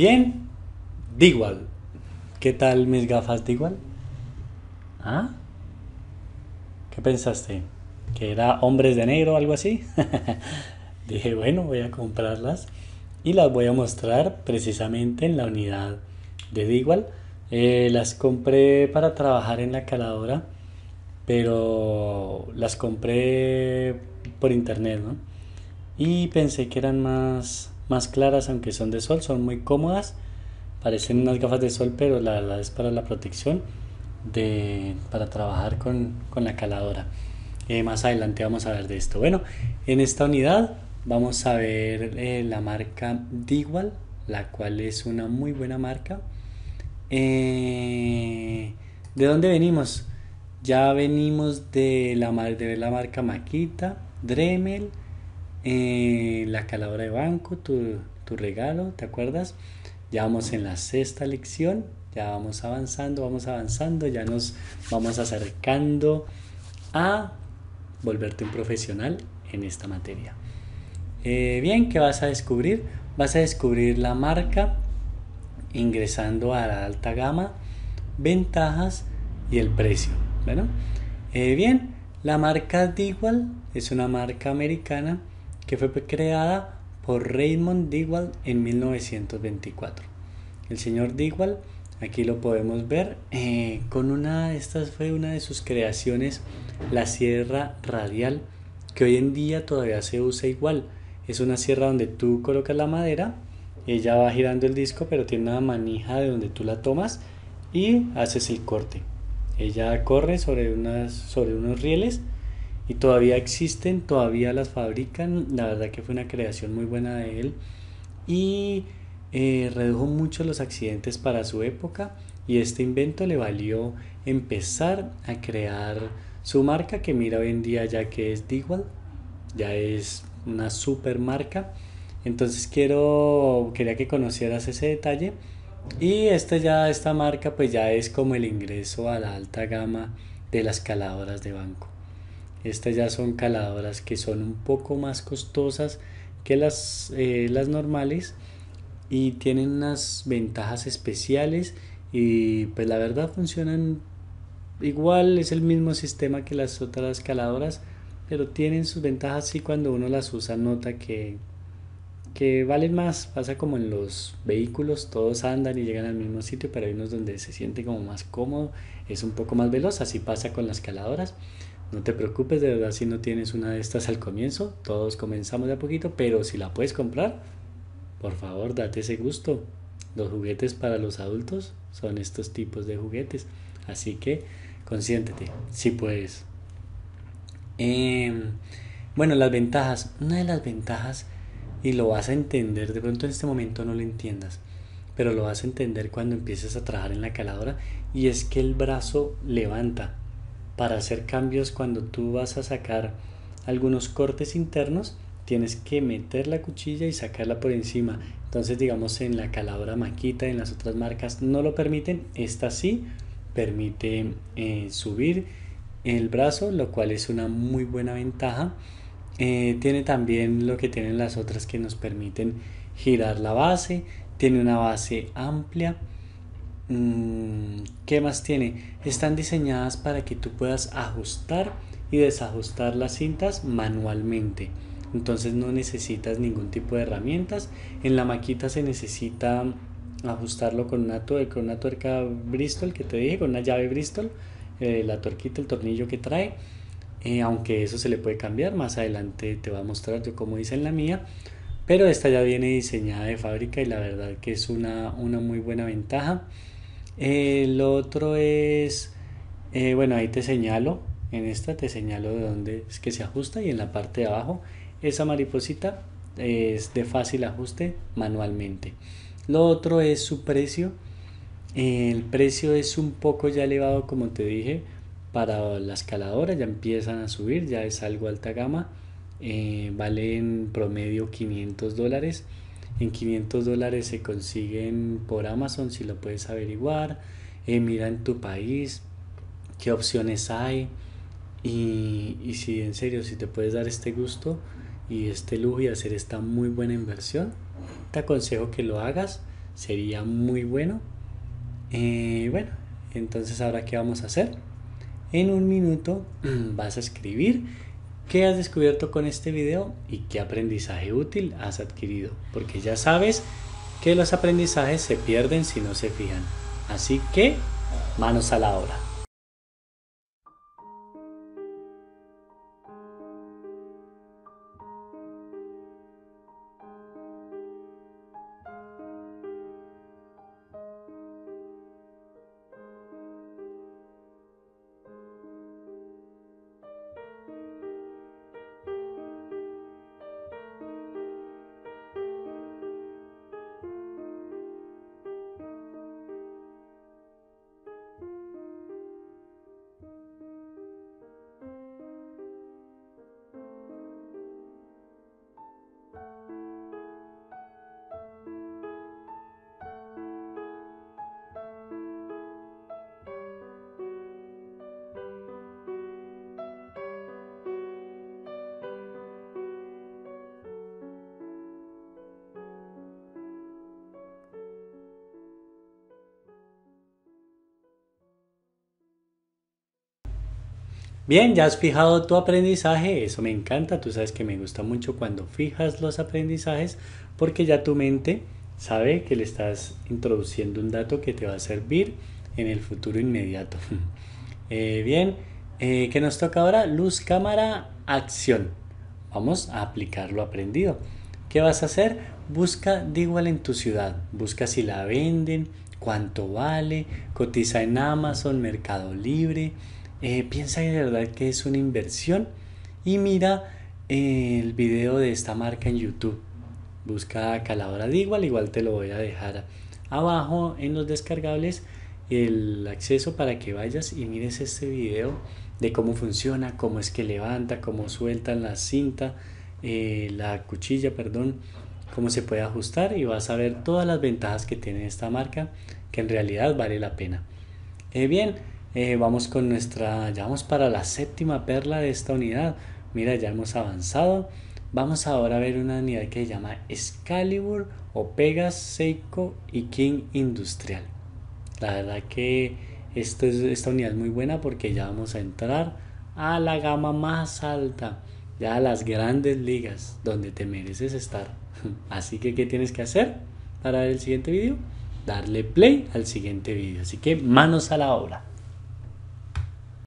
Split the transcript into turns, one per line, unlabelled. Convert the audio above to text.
Bien, igual. ¿Qué tal mis gafas igual? ¿Ah? ¿Qué pensaste? ¿Que era hombres de negro o algo así? Dije, bueno, voy a comprarlas y las voy a mostrar precisamente en la unidad de Digual. Eh, las compré para trabajar en la caladora, pero las compré por internet, ¿no? Y pensé que eran más, más claras, aunque son de sol, son muy cómodas. Parecen unas gafas de sol, pero la verdad es para la protección, de, para trabajar con, con la caladora. Eh, más adelante vamos a ver de esto. Bueno, en esta unidad vamos a ver eh, la marca Digual, la cual es una muy buena marca. Eh, ¿De dónde venimos? Ya venimos de la, de la marca Maquita, Dremel, la caladora de banco, tu, tu regalo, ¿te acuerdas? Ya vamos en la sexta lección, ya vamos avanzando, vamos avanzando, ya nos vamos acercando a volverte un profesional en esta materia. Eh, bien, ¿qué vas a descubrir? Vas a descubrir la marca ingresando a la alta gama, ventajas y el precio. Bueno, eh, bien, la marca Digual es una marca americana que fue creada por Raymond Digual en 1924. El señor Digual, aquí lo podemos ver, eh, con una, esta fue una de sus creaciones, la sierra radial, que hoy en día todavía se usa igual es una sierra donde tú colocas la madera, ella va girando el disco, pero tiene una manija de donde tú la tomas y haces el corte. Ella corre sobre, unas, sobre unos rieles y todavía existen, todavía las fabrican. La verdad que fue una creación muy buena de él y eh, redujo mucho los accidentes para su época y este invento le valió empezar a crear su marca que mira hoy en día ya que es Digual, ya es una super marca. Entonces quiero, quería que conocieras ese detalle. Y este ya, esta marca pues ya es como el ingreso a la alta gama de las caladoras de banco. Estas ya son caladoras que son un poco más costosas que las, eh, las normales y tienen unas ventajas especiales y pues la verdad funcionan igual, es el mismo sistema que las otras caladoras, pero tienen sus ventajas y cuando uno las usa nota que, que valen más. Pasa como en los vehículos, todos andan y llegan al mismo sitio, pero hay unos donde se siente como más cómodo, es un poco más veloz, así pasa con las escaladoras. No te preocupes, de verdad, si no tienes una de estas al comienzo, todos comenzamos de a poquito, pero si la puedes comprar, por favor, date ese gusto. Los juguetes para los adultos son estos tipos de juguetes, así que consiéntete, si puedes. Em, bueno, las ventajas. Una de las ventajas, y lo vas a entender, de pronto en este momento no lo entiendas, pero lo vas a entender cuando empieces a trabajar en la caladora, y es que el brazo levanta para hacer cambios cuando tú vas a sacar algunos cortes internos tienes que meter la cuchilla y sacarla por encima entonces digamos en la caladora maquita en las otras marcas no lo permiten esta sí permite eh, subir el brazo, lo cual es una muy buena ventaja. Eh, tiene también lo que tienen las otras que nos permiten girar la base. Tiene una base amplia. Mm, ¿Qué más tiene? Están diseñadas para que tú puedas ajustar y desajustar las cintas manualmente. Entonces no necesitas ningún tipo de herramientas. En la maquita se necesita ajustarlo con una, tuerca Bristol que te dije, con una llave Bristol eh, la torquita, el tornillo que trae. Eh, aunque eso se le puede cambiar, más adelante te va a mostrar yo como dice en la mía. Pero esta ya viene diseñada de fábrica y la verdad que es una muy buena ventaja. El otro es, eh, bueno, ahí te señalo, en esta te señalo de dónde es que se ajusta y en la parte de abajo esa mariposita es de fácil ajuste manualmente. Lo otro es su precio el precio es un poco ya elevado, como te dije, para la escaladora, ya empiezan a subir, ya es algo alta gama. Eh, vale en promedio 500 dólares. En 500 dólares se consiguen por Amazon si lo puedes averiguar. Eh, mira en tu país qué opciones hay. Y, si en serio, si te puedes dar este gusto y este lujo y hacer esta muy buena inversión, te aconsejo que lo hagas sería muy bueno. Eh, bueno, entonces ahora qué vamos a hacer? En un minuto vas a escribir qué has descubierto con este video y qué aprendizaje útil has adquirido, porque ya sabes que los aprendizajes se pierden si no se fijan. Así que, manos a la obra. Bien, ya has fijado tu aprendizaje, eso me encanta, tú sabes que me gusta mucho cuando fijas los aprendizajes porque ya tu mente sabe que le estás introduciendo un dato que te va a servir en el futuro inmediato. Eh, bien, eh, ¿qué nos toca ahora? Luz, cámara, acción. Vamos a aplicar lo aprendido. ¿Qué vas a hacer? Busca igual en tu ciudad. Busca si la venden, cuánto vale, cotiza en Amazon, Mercado Libre eh, piensa de verdad que es una inversión y mira eh, el video de esta marca en YouTube. Busca Caladora de igual, igual te lo voy a dejar abajo en los descargables el acceso para que vayas y mires este video de cómo funciona, cómo es que levanta, cómo sueltan la cinta, eh, la cuchilla, perdón, cómo se puede ajustar y vas a ver todas las ventajas que tiene esta marca que en realidad vale la pena. bien, eh, vamos con nuestra, ya vamos para la séptima perla de esta unidad. Mira, ya hemos avanzado. Vamos ahora a ver una unidad que se llama Excalibur o Pegas Seiko y King Industrial. La verdad que esta unidad es muy buena porque ya vamos a entrar a la gama más alta, ya a las grandes ligas donde te mereces estar. Así que, ¿qué tienes que hacer para ver el siguiente vídeo? Darle play al siguiente vídeo. Así que manos a la obra.